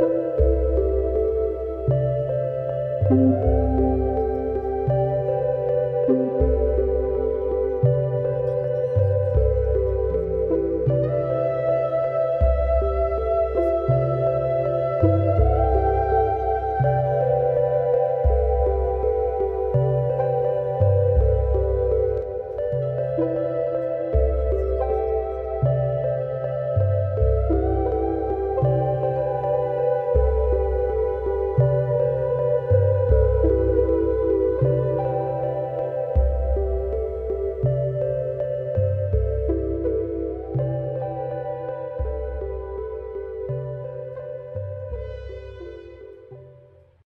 Música